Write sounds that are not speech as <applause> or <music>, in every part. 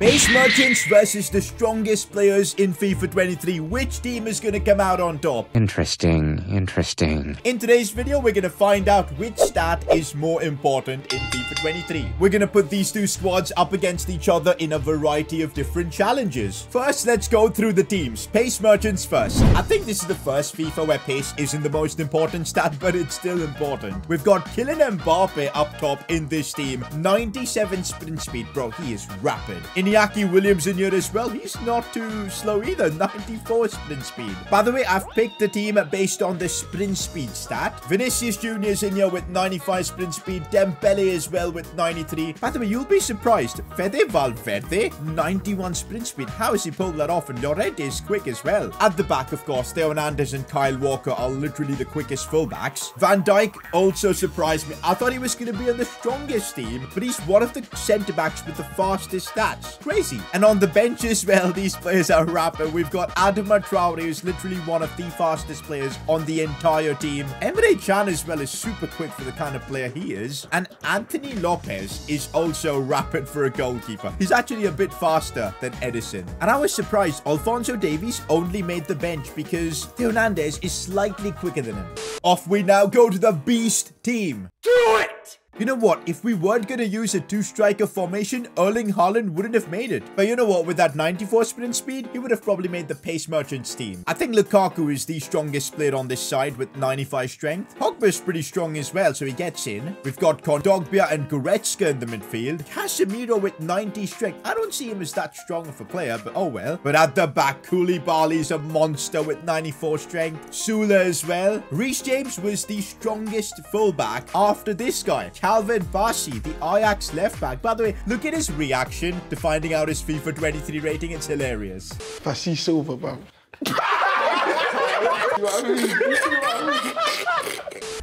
Pace Merchants versus the strongest players in FIFA 23. Which team is going to come out on top? Interesting, interesting. In today's video, we're going to find out which stat is more important in FIFA 23. We're going to put these two squads up against each other in a variety of different challenges. First, let's go through the teams. Pace Merchants first. I think this is the first FIFA where pace isn't the most important stat, <laughs> but it's still important. We've got Kylian Mbappe up top in this team. 97 sprint speed. Bro, he is rapid. Iñaki Williams in here as well. He's not too slow either. 94 sprint speed. By the way, I've picked the team based on the sprint speed stat. Vinicius Jr. is in here with 95 sprint speed. Dembele as well with 93. By the way, you'll be surprised. Fede Valverde, 91 sprint speed. How has he pulled that off? And Llorente is quick as well. At the back, of course, Theo Hernandez and Kyle Walker are literally the quickest fullbacks. Van Dijk also surprised me. I thought he was going to be on the strongest team, but he's one of the centre-backs with the fastest stats. Crazy. And on the bench as well, these players are rapid. We've got Adama Traore, who's literally one of the fastest players on the entire team. Emre Can as well is super quick for the kind of player he is. And Anthony Lopes is also rapid for a goalkeeper. He's actually a bit faster than Ederson. And I was surprised Alphonso Davies only made the bench because Hernandez is slightly quicker than him. Off we now go to the Beast team. Do it! You know what? If we weren't going to use a two-striker formation, Erling Haaland wouldn't have made it. But you know what? With that 94 sprint speed, he would have probably made the Pace Merchants team. I think Lukaku is the strongest player on this side with 95 strength. Pogba's pretty strong as well, so he gets in. We've got Kondogbia and Goretzka in the midfield. Casemiro with 90 strength. I don't see him as that strong of a player, but oh well. But at the back, Koulibaly's a monster with 94 strength. Süle as well. Reece James was the strongest fullback after this guy. Calvin Bassey, the Ajax left back. By the way, look at his reaction to finding out his FIFA 23 rating. It's hilarious. If <laughs> I see silver, bro.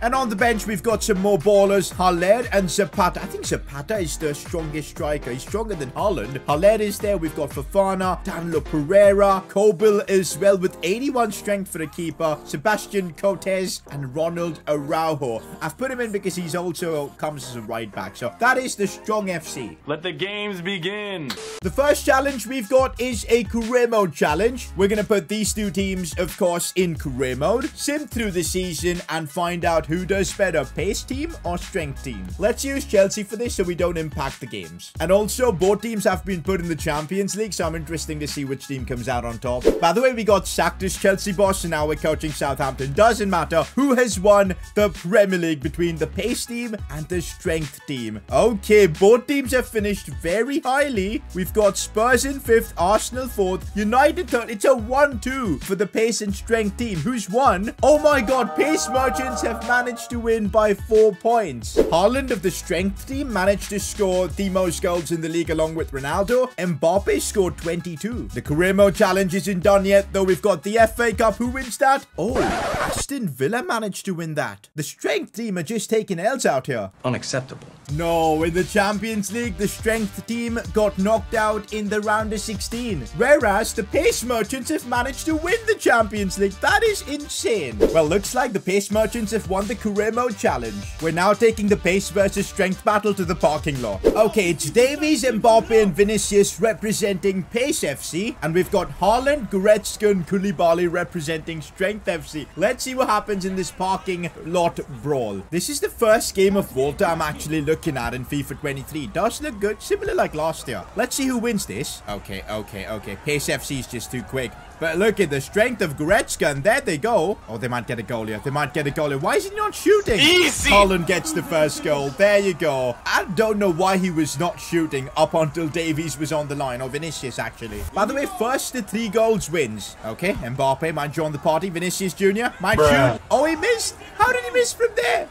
And on the bench, we've got some more ballers. Haller and Zapata. I think Zapata is the strongest striker. He's stronger than Haaland. Haller is there. We've got Fofana, Danilo Pereira, Kobel as well with 81 strength for the keeper. Sebastian Coates and Ronald Araujo. I've put him in because he's also comes as a right back. So that is the strong FC. Let the games begin. The first challenge we've got is a career mode challenge. We're going to put these two teams, of course, in career mode, sim through the season, and find out who does better, pace team or strength team. Let's use Chelsea for this so we don't impact the games. And also, both teams have been put in the Champions League, so I'm interesting to see which team comes out on top. By the way, we got sacked as Chelsea boss, and now we're coaching Southampton. Doesn't matter who has won the Premier League between the pace team and the strength team. Okay, both teams have finished very highly. We've got Spurs in fifth, Arsenal fourth, United third. It's a 1-2 for the pace and strength team. Who's won? Oh my god, pace merchants have managed to win by four points. Haaland of the strength team managed to score the most goals in the league along with Ronaldo. Mbappe scored 22. The career mode challenge isn't done yet, though we've got the FA Cup. Who wins that? Oh, Aston Villa managed to win that. The strength team are just taking L's out here. Unacceptable. No, in the Champions League, the strength team got knocked out in the round of 16. Whereas the Pace Merchants have managed to win the Champions League. That is insane. Well, looks like the Pace Merchants have won the mode challenge. We're now taking the Pace versus strength battle to the parking lot. Okay, it's Davies, Mbappe, and Vinicius representing Pace FC. And we've got Haaland, Goretzka, and Koulibaly representing Strength FC. Let's see what happens in this parking lot brawl. This is the first game of Volta I'm actually looking at in FIFA 23. Does look good, similar like last year. Let's see who wins this. Okay, okay, okay. Pace FC is just too quick. But look at the strength of Goretzka, and there they go. Oh, they might get a goal here. They might get a goal here. Why is he not shooting? Easy! Haaland gets the first goal. There you go. I don't know why he was not shooting up until Davies was on the line, or Vinicius, actually. By the way, first the three goals wins. Okay, Mbappe might join the party. Vinicius Jr. might Bruh. shoot. Oh, he missed. How did he miss from there?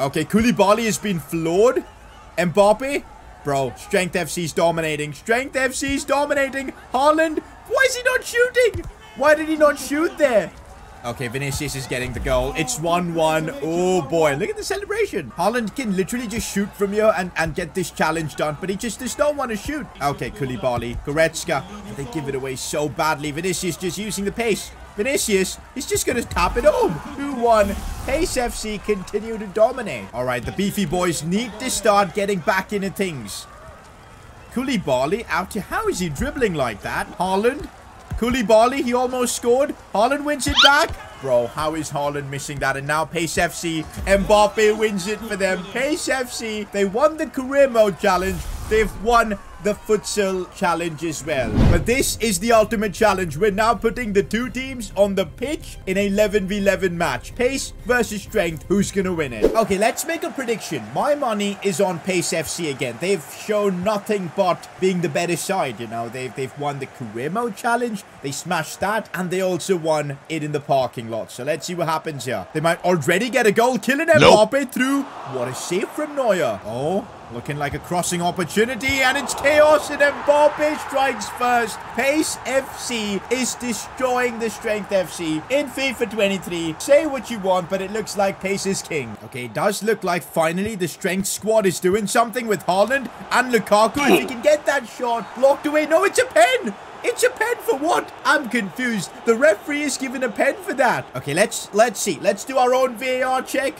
Okay, Koulibaly has been floored. Mbappe? Bro, Strength FC's dominating. Strength FC's dominating. Haaland? Why is he not shooting? Why did he not shoot there? Okay, Vinicius is getting the goal. It's 1-1. Oh, boy. Look at the celebration. Haaland can literally just shoot from here and, and get this challenge done, but he just does not want to shoot. Okay, Koulibaly. Goretzka. They give it away so badly. Vinicius just using the pace. Vinicius is just going to tap it home. 2-1. Pace FC continue to dominate. All right, the beefy boys need to start getting back into things. Koulibaly out to... How is he dribbling like that? Haaland. Koulibaly, he almost scored. Haaland wins it back. Bro, how is Haaland missing that? And now Pace FC, Mbappe wins it for them. Pace FC, they won the career mode challenge. They've won the futsal challenge as well. But this is the ultimate challenge. We're now putting the two teams on the pitch in a 11v11 match. Pace versus Strength. Who's going to win it? Okay, let's make a prediction. My money is on Pace FC again. They've shown nothing but being the better side, you know. They've, they've won the career mode challenge. They smashed that. And they also won it in the parking lot. So let's see what happens here. They might already get a goal. Kylian Mbappe nope. through. What a save from Neuer. Oh, Looking like a crossing opportunity, and it's chaos, and Mbappe strikes first. Pace FC is destroying the Strength FC in FIFA 23. Say what you want, but it looks like Pace is king. Okay, it does look like finally the Strength squad is doing something with Haaland and Lukaku. If he can get that shot blocked away. No, it's a pen! It's a pen for what? I'm confused. The referee is giving a pen for that. Okay, let's let's see. Let's do our own VAR check.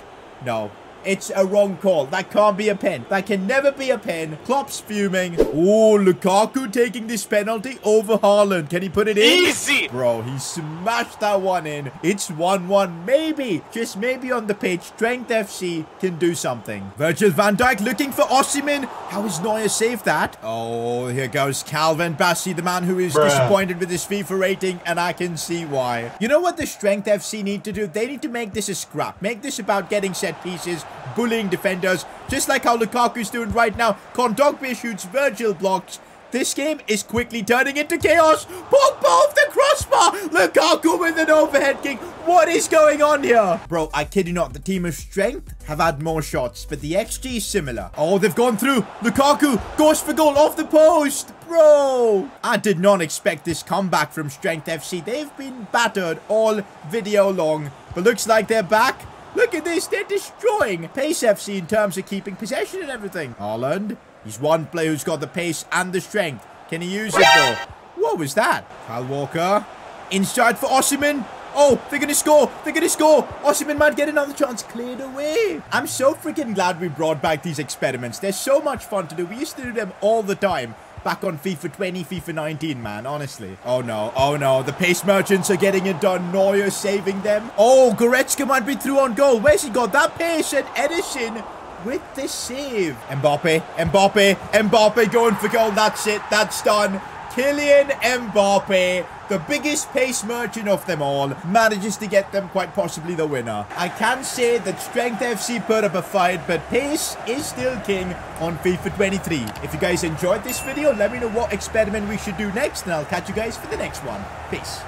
No, it's a wrong call. That can't be a pen. That can never be a pen. Klopp's fuming. Oh, Lukaku taking this penalty over Haaland. Can he put it in? Easy! Bro, he smashed that one in. It's 1-1. Maybe, just maybe on the pitch, Strength FC can do something. Virgil van Dijk looking for Osimhen. How is Neuer saved that? Oh, here goes Calvin Bassey, the man who is Bruh. disappointed with his FIFA rating, and I can see why. You know what the Strength FC need to do? They need to make this a scrap. Make this about getting set pieces, bullying defenders, just like how Lukaku's doing right now. Kondogbia shoots, Virgil blocks. This game is quickly turning into chaos. Pogba off the crossbar. Lukaku with an overhead kick. What is going on here? Bro, I kid you not. The team of strength have had more shots, but the XG is similar. Oh, they've gone through. Lukaku goes for goal off the post. Bro, I did not expect this comeback from Strength FC. They've been battered all video long, but looks like they're back. Look at this. They're destroying Pace FC in terms of keeping possession and everything. Haaland. He's one player who's got the pace and the strength. Can he use it, though? What was that? Kyle Walker. Inside for Osimhen. Oh, they're going to score. They're going to score. Osimhen might get another chance. Cleared away. I'm so freaking glad we brought back these experiments. They're so much fun to do. We used to do them all the time back on FIFA 20, FIFA 19, man, honestly. Oh, no. Oh, no. The pace merchants are getting it done. Neuer saving them. Oh, Goretzka might be through on goal. Where's he got that pace? And Ederson with the save. Mbappe, Mbappe, Mbappe going for goal. That's it. That's done. Kylian Mbappe, the biggest pace merchant of them all, manages to get them quite possibly the winner. I can say that Strength FC put up a fight, but pace is still king on FIFA 23. If you guys enjoyed this video, let me know what experiment we should do next, and I'll catch you guys for the next one. Peace.